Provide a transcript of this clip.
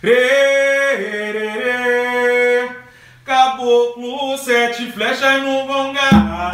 Rê, Caboclo, sete flechas no gongar.